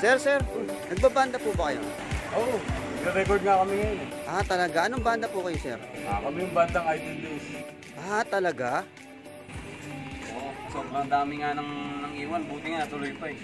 Sir, sir, nagbabanda po ba kayo? Oo, oh, nag-record nga kami ngayon. eh. Ah, talaga? Anong banda po kayo, sir? Ah, kami yung bandang Idol Days. Ah, talaga? Oo, sobrang dami nga ng, ng iwan. Buti nga, tuloy pa eh.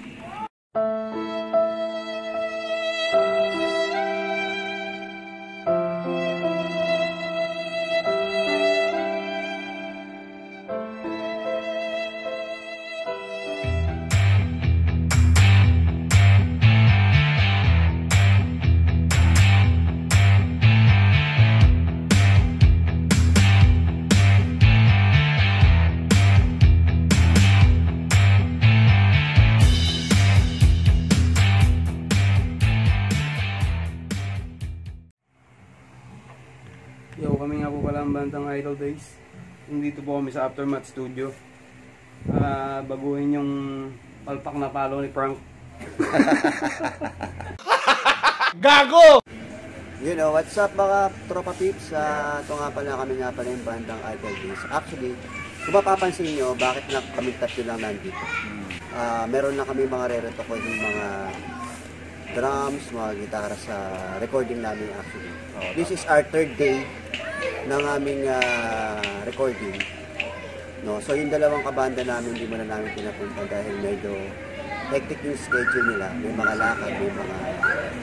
Nandito po kami sa Aftermath Studio. Para baguhin yung palpak na palo ni Frank. You know, what's up mga tropa peeps? Uh, ito nga pala kami nga pala yung bandang Idol Days. Actually, kung mapapansin nyo, bakit na kami tatlo lang nandito? Ah, meron na kami mga re-reto yung mga drums, mga gitara sa recording namin actually. This is our third day ng aming ah, recording. No, so yung dalawang kabanda namin hindi mo na namin pinapunta dahil medyo hectic yung schedule nila. May mga lakad, may mga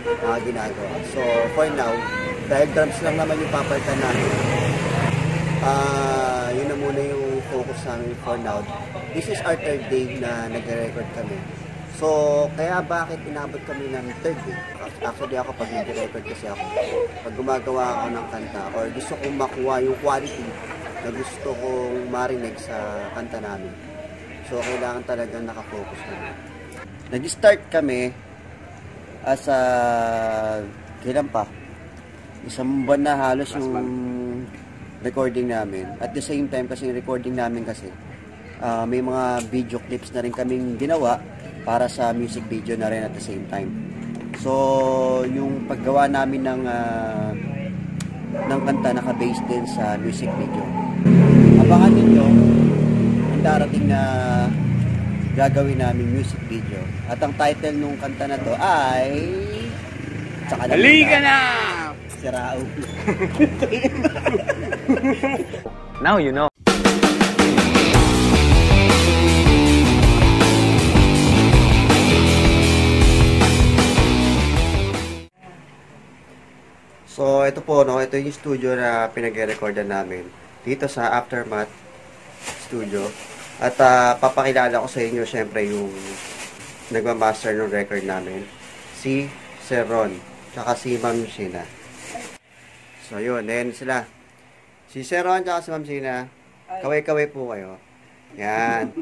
mga ginagawa. So for now, dahil drums lang naman yung papalitan namin, ah yun na muna yung focus namin for now. This is our third day na nagre-record kami. So, kaya bakit inabot kami ng third day? Actually ako pag nag-record kasi ako, pag gumagawa ako ng kanta or gusto kong makuha yung quality na gusto kong marinig sa kanta namin. So, kailangan talagang nakafocus kami. Nag-start kami as a, kailan pa? Isang buwan na halos yung recording namin. At the same time, kasi yung recording namin kasi, ah, may mga video clips na rin kaming ginawa para sa music video na rin at the same time. So, yung paggawa namin ng ah, ng kanta naka-base din sa music video. Abangan ninyo ang darating na gagawin namin music video. At ang title nung kanta na to ay Tsaka na Halika na! Si Rao. Now you know. So, ito po, no, ito yung studio na pinag-recordan namin dito sa Aftermath Studio. At ah, papakilala ko sa inyo, syempre, yung nagmamaster ng record namin, si Sir Ron, tsaka si Ma'am Sheena. So, yun, then sila. Si Sir Ron, tsaka si Ma'am Sheena, kaway-kaway po kayo. Yan.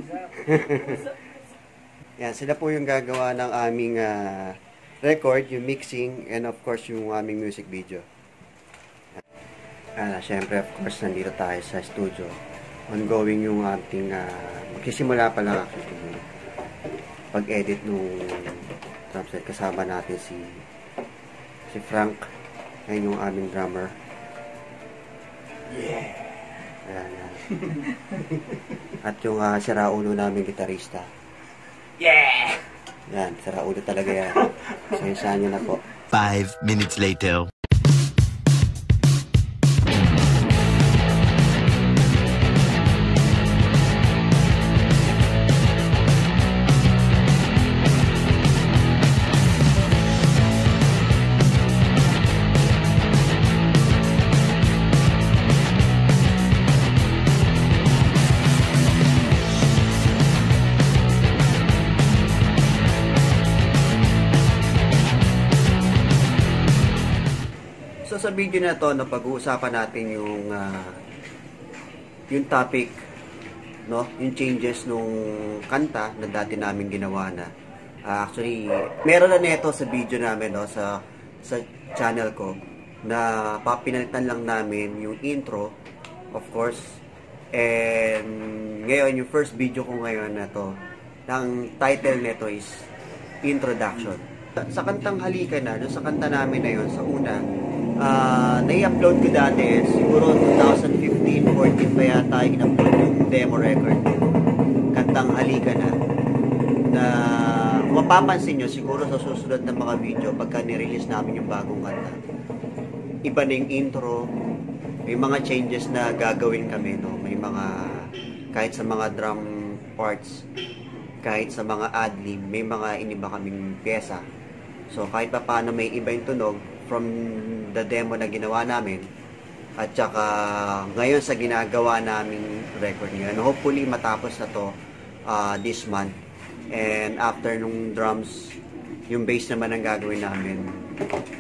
Yan, sila po yung gagawa ng aming ah, record, yung mixing, and of course, yung aming music video. Ah, syempre, of course, nandito tayo sa studio. Ongoing yung ating, ah, magsisimula pa lang actually yung pag-edit nung drum set. Kasama natin si si Frank. Ayun yung aming drummer. Yeah! Ayan, ayan. At yung uh, siraulo namin gitarista. Yeah! Yan, siraulo talaga yan. Sayansaan nyo na po. Five minutes later. Video na to, no, pag-uusapan natin yung ah, yung topic, no, yung changes nung kanta na dati namin ginawa na. Ah, actually, meron na neto sa video namin, no, sa sa channel ko na papinalitan lang namin yung intro, of course. And ngayon, yung first video ko ngayon na to, ang title nito is Introduction. Sa kantang Halika na, dun sa kanta namin na yun, sa una, ah nai-upload ko dati, siguro 2015-14 pa yata yung in-upload yung demo record. Kantang Halika na. Na mapapansin nyo, siguro sa susunod na mga video, pagka nirelease namin yung bagong kanta, iba na yung intro, may mga changes na gagawin kami, no? May mga, kahit sa mga drum parts, kahit sa mga ad-lib, may mga iniba kaming pyesa. So, kahit pa paano may iba yung tunog from the demo na ginawa namin, at saka ngayon sa ginagawa naming record ngayon. Hopefully matapos na to uh, this month. And after nung drums, yung bass naman ang gagawin namin.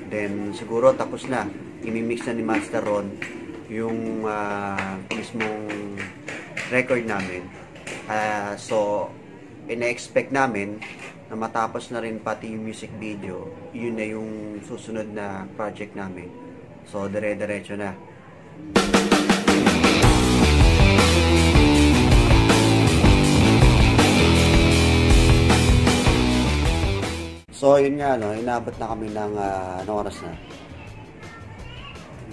Then siguro tapos na. Imimix na ni Master Ron yung uh, mismong record namin. Uh, so, ina-expect namin na matapos na rin pati yung music video, yun na yung susunod na project namin. So, dire-diretso na. So, yun nga, no, inabot na kami ng uh, anong oras na?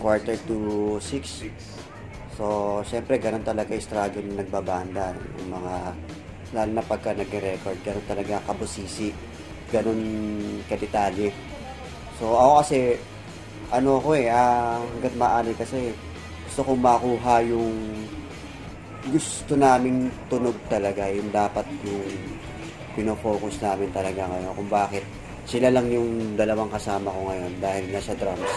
Quarter to six. So, syempre, ganun talaga yung struggle yung nagbabanda. Yung mga, lalo na pagka nag-record, ganun talaga kabusisi. Ganun kadetalye. So, ako kasi, ano ko eh, ah, hanggat maaari kasi, gusto kong makuha yung gusto naming tunog talaga, yung dapat yung pinofocus namin talaga ngayon kung bakit sila lang yung dalawang kasama ko ngayon dahil nasa drums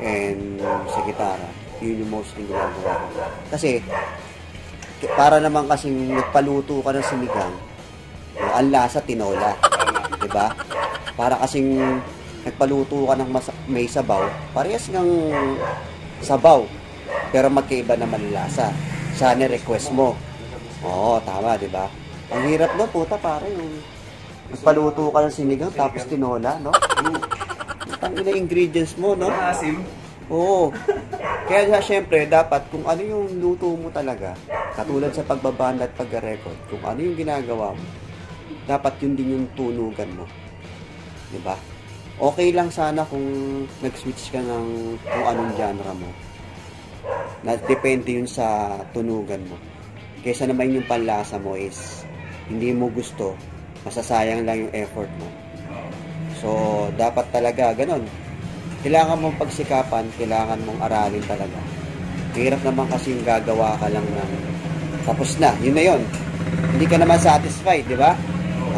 and sa gitara yun yung mostly ginagawa ko kasi para naman kasing nagpaluto ka ng sinigang ang lasa tinola di ba para kasing nagpaluto ka ng mas- may sabaw parehas ng sabaw pero magkaiba naman lasa sana request mo oo tama di ba ang hirap no, puta, pare, yung nagpaluto ka ng sinigang tapos tinola, no? Ang ina ingredients mo, no? Asim. Oo. Kaya nga, syempre, dapat kung ano yung luto mo talaga, katulad sa pagbabanda at pagre-record, kung ano yung ginagawa mo, dapat yun din yung tunugan mo. Ba? Okay lang sana kung nag-switch ka ng kung anong genre mo. Na depende yun sa tunugan mo. Kaysa naman yung panlasa mo is hindi mo gusto, masasayang lang yung effort mo. So, dapat talaga ganun. Kailangan mong pagsikapan, kailangan mong aralin talaga. Hirap naman kasi yung gagawa ka lang ng tapos na, yun na yun. Hindi ka naman satisfied, di ba?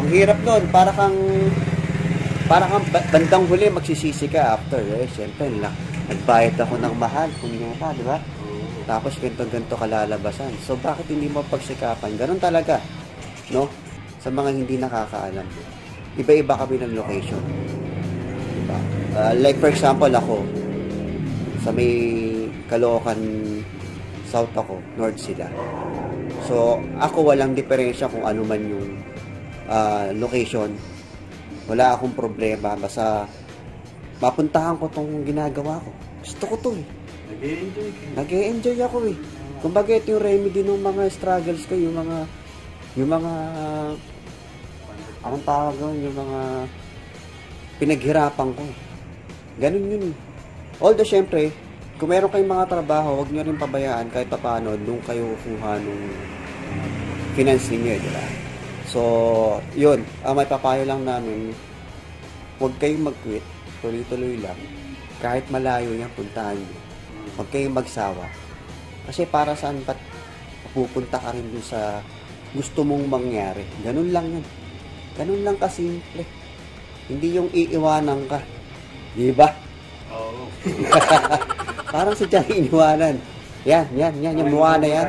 Ang hirap nun, para kang para kang ba- bandang huli magsisisi ka after. Eh, syempre, nagbayad ako ng mahal, kunyata, di ba? Tapos ganito-ganito kalalabasan. So, bakit hindi mo pagsikapan? Ganun talaga no? Sa mga hindi nakakaalam. Iba-iba kami ng location. Uh, like for example ako, sa may Caloocan South ako, North sila. So, ako walang diferensya kung ano man yung uh, location. Wala akong problema. Basta mapuntahan ko tong ginagawa ko. Gusto ko to eh. Nag-enjoy ka. Nag-enjoy ako eh. Kumbaga ito yung remedy ng mga struggles ko, yung mga yung mga anong tawag doon, yung mga pinaghirapan ko. Ganun yun. Although, syempre, kung meron kayong mga trabaho, huwag nyo rin pabayaan kahit paano nung kayo kukuha nung finance ninyo, eh, di ba? So, yun. Ang may papayo lang namin, huwag kayong mag-quit. Tuloy-tuloy lang. Kahit malayo yan, puntahan nyo. Huwag kayong magsawa. Kasi para saan ba't pupunta ka rin dun sa gusto mong mangyari. Ganun lang yun. Ganun lang kasimple. Hindi yung iiwanan ka. Di ba? Oo. Parang sa dyan iniwanan. Yan, yan, yan. Yung mukha na yan.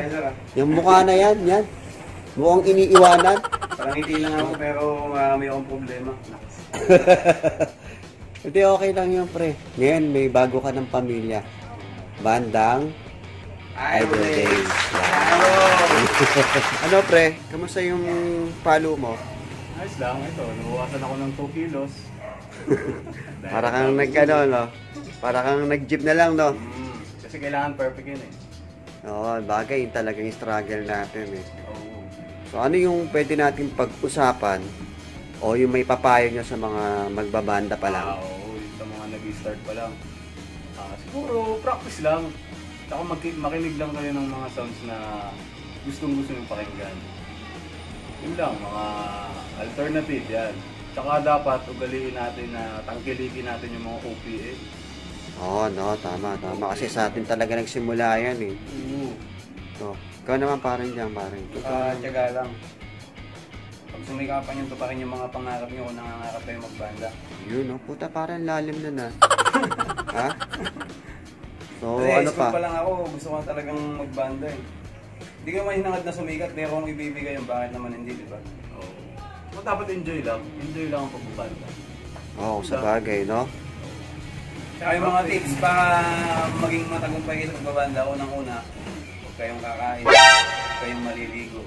Yung mukha na yan, yan. Mukhang iniiwanan. Parang hindi lang ako pero uh, may akong problema. Hindi, okay lang yun, pre. Ngayon, may bago ka ng pamilya. Bandang Idol Days. ano, pre? Kamusta yung palo mo? Ayos lang, ito. Nabawasan ako ng 2 kilos. Para kang nag, ano, no? Para kang nag-jeep na lang, no? Mm, kasi kailangan perfect yun eh. Oo, bagay. Yun talaga yung struggle natin, eh. Oo. So, ano yung pwede natin pag-usapan o yung may papayo nyo sa mga magbabanda pa lang? Ah, oo, yung sa mga nag-start pa lang. Ah, siguro, practice lang. Tsaka mag- makinig lang kayo ng mga sounds na gustong gusto nyo pakinggan. Yun lang, mga alternative yan. Tsaka dapat ugaliin natin na tangkilikin natin yung mga OPM. Oo, no, tama, tama. Kasi sa atin talaga nagsimula yan eh. Oo. So, ikaw naman parang dyan, parang. Ah, tiyaga lang. Pag sumikapan yung tupakin yung mga pangarap nyo kung nangangarap kayo magbanda. Yun, no? Puta, parang lalim na na. ha? So, Kasi ano pa? pa lang ako, gusto ko talagang magbanda eh. Hindi ko man hinangad na sumikat, pero kung ibibigay yung bakit naman hindi, di ba? So, dapat enjoy lang. Enjoy lang ang pagbabanda. Oo, sa bagay, no? Tsaka yung mga tips para maging matagumpay kayo sa pagbabanda, unang-una, huwag kayong kakain, huwag kayong maliligo.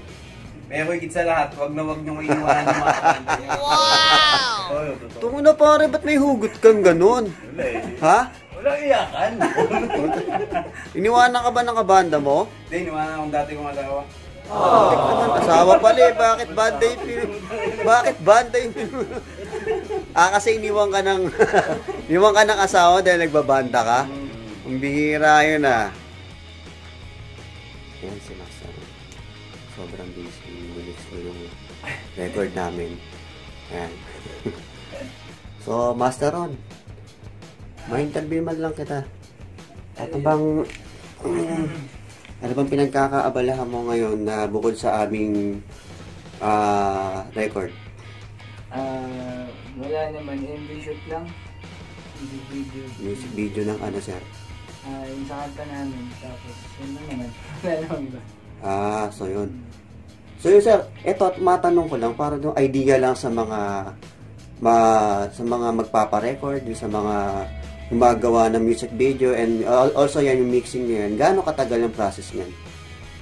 Pero higit sa lahat, huwag na huwag niyong iiwanan ng mga niyo. Oo, oh, totoo. Tungo na pare, ba't may hugot kang ganun? Wala eh. Ha? Walang iyakan. Iniwanan ka ba ng kabanda mo? Hindi, iniwanan akong dati kong asawa. Naman, asawa pala eh. Bakit banda yung pinu- Bakit banda yung pinu- Ah, kasi iniwan ka ng... iniwan ka ng asawa dahil nagbabanda ka? Ang bihira yun ah. Yan si Max. ah. Sobrang busy. Minix ko yung record namin. Yan. so, Master Ron. Ma-interview man lang kita. Ano bang... ano bang pinagkakaabalahan mo ngayon na bukod sa aming ah, record? Ah, wala naman, MV shoot lang. Music video. Music video ng ano, sir? Ah, yung sa kanta namin. Tapos, yun lang naman. Wala naman ba? Ah, so yun. So yun sir, eto at matanong ko lang para yung idea lang sa mga ma, sa mga magpapa-record, sa mga gumagawa ng music video and al- also yan yung mixing niya yan. Gaano katagal yung process niyan?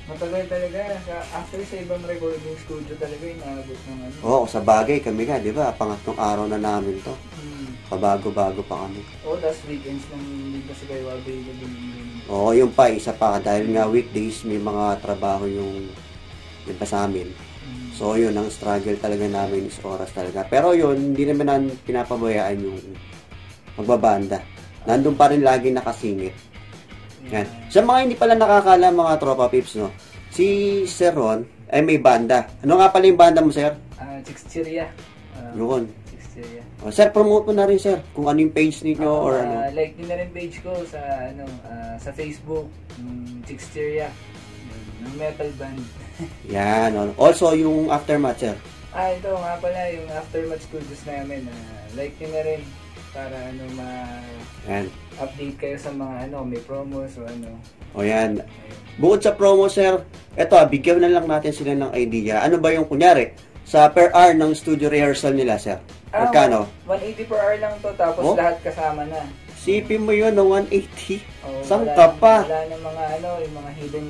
Matagal talaga. Sa, actually, sa ibang recording studio talaga, inaabot ng ano. Oo, sa bagay kami nga, di ba? Pangatlong araw na namin to. Hmm. Pabago-bago pa kami. Oh, last weekends lang hindi kasi kayo available. din. Oo, yung pa, isa pa. Dahil nga weekdays, may mga trabaho yung yung pa sa amin. Hmm. So, yun, ang struggle talaga namin is oras talaga. Pero yun, hindi naman namin pinapabayaan yung magbabanda. Nandun pa rin lagi nakasingit. Yan. Sa mga hindi pala nakakala mga tropa pips, no? Si Sir Ron, ay may banda. Ano nga pala yung banda mo, Sir? Ah, Chixcheria. Ah, Yun. Chixcheria. O, sir, promote mo na rin, Sir. Kung ano yung page ninyo Ako, or ah, ano. like din na rin page ko sa ano ah, sa Facebook, um, Chixcheria. Yung metal band. Yan. o. Also, yung aftermath, Sir. Ah, ito nga pala yung Aftermath Studios namin. ah, like nyo na rin para ano ma-update Yan. kayo sa mga ano, may promos o ano. O yan. Bukod sa promo, sir, eto, ah, bigyan na lang natin sila ng idea. Ano ba yung, kunyari, sa per hour ng studio rehearsal nila, sir? Ah, Magkano? 180 per hour lang to tapos Oh? lahat kasama na. Sipin mo yun, no, 180. Oh, Saan wala- ka pa? Wala ng mga ano, yung mga hidden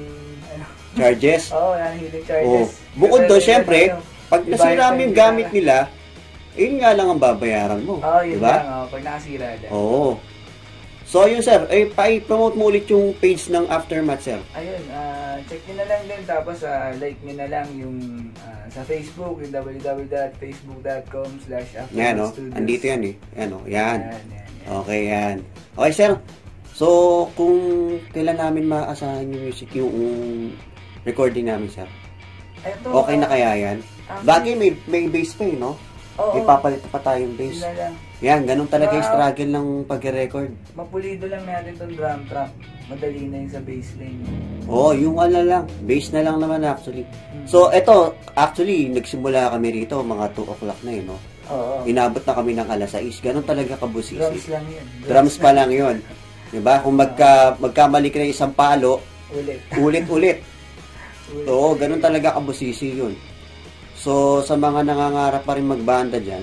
ano. Charges? oh, wala ng hidden Oh. charges. Bukod Pero doon, syempre, ano, pag iba nasira mo yung gamit nila, yun nga lang ang babayaran mo. Oh, yun diba? lang. Oh, pag nakasira na. Oo. So, yun, sir, eh, pa-promote mo ulit yung page ng Aftermath, sir. Ayun, ah, check nyo na lang din tapos ah, like nyo na lang yung ah, sa Facebook, yung www.facebook.com slash Yan, no? Studios. Andito yan, eh. Yan, oh. Yan. Yan, yan, yan. Okay, yan. Okay, sir. So, kung kailan namin maaasahan yung music, yung recording namin, sir? Ito, Okay na kaya yan? actually- may, may bass pa eh, no? Oo, May papalit pa tayong yun bass. na lang. Yan, ganun talaga yung struggle ng pag-record. Mapulido lang natin tong drum track. Madali na yung sa bassline. Oo, oh, yung ano lang, bass na lang naman actually. So, eto, actually, nagsimula kami rito, mga 2 o'clock na yun, no? Oo. Inabot na kami ng alas 6. Ganun talaga Drums kabusisi. lang yun. Drums pa lang yun. Diba? Kung magka, magkamali ka ng isang palo, Ulit. ulit-ulit. Ulit. Oo, ganun talaga kabusisi yun. So, sa mga nangangarap pa rin magbanda dyan,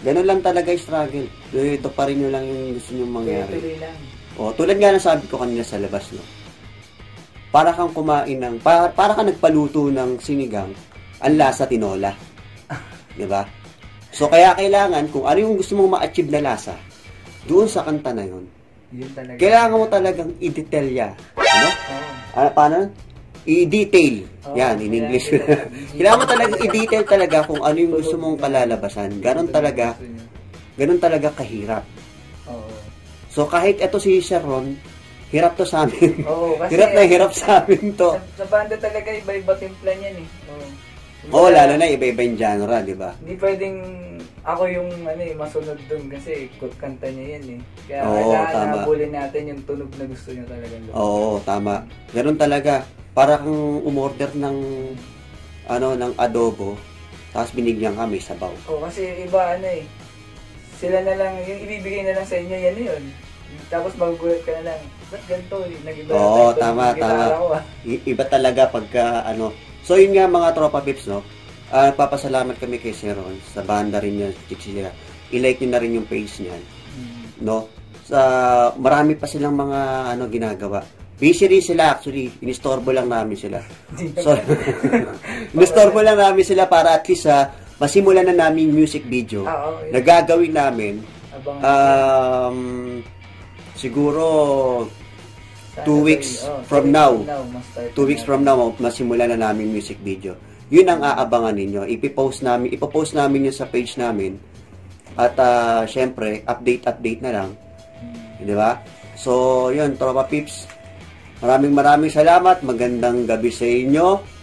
ganun lang talaga yung struggle. Ito pa rin yun lang yung gusto nyo mangyari. tuloy lang. O, tulad nga ng sabi ko kanina sa labas, no? Para kang kumain ng, para, para kang nagpaluto ng sinigang, ang lasa tinola. Di ba? So, kaya kailangan, kung ano yung gusto mong ma-achieve na lasa, doon sa kanta na yun, Yun talaga. kailangan mo talagang i-detalya. Ano? Oo. Ah, paano? I-detail. Oo, Yan, in English. kailangan- kailangan mo talagang i-detail talaga kung ano yung gusto mong kalalabasan. Ganon talaga, ganon talaga kahirap. Oo. So, kahit eto si Sir Ron, hirap to sa amin. Oo, kasi hirap na hirap sa amin to. Sa, sa banda talaga iba-iba timpla niyan eh. Oo. Oo, lalo na iba-iba yung genre, di ba? Hindi pwedeng ako yung ano eh, masunod dun kasi kanta niya yan eh. Kaya Oo, kailangan natin yung tunog na gusto niya talaga. Oo, tama. Ganun talaga. Para kang umorder ng ano ng adobo, tapos binigyan ka may sabaw. Oo, kasi iba ano eh. Sila na lang, yung ibibigay na lang sa inyo, yan na yun. Tapos magugulat ka na lang, ba't ganito? Nag-iba na Oo, tunog tama, tama. ko, ah." Iba talaga pagka ano. So yun nga mga tropa pips no. Ah, nagpapasalamat kami kay Sir Ron sa banda rin niya, Chichira. I-like niyo na rin yung page niyan, Mm. no? Sa marami pa silang mga ano ginagawa. Busy rin sila actually, inistorbo lang namin sila. So, inistorbo lang namin sila para at least ah, masimulan na namin music video Ah, oo, yun. na gagawin namin um, siguro two weeks? Oh, from now. two weeks from now, masimulan na namin music video. Yun ang aabangan ninyo. Ipipost namin, ipopost namin yun sa page namin. At ah, syempre, update-update na lang. Di ba? So, yun, Tropa Pips. Maraming maraming salamat. Magandang gabi sa inyo.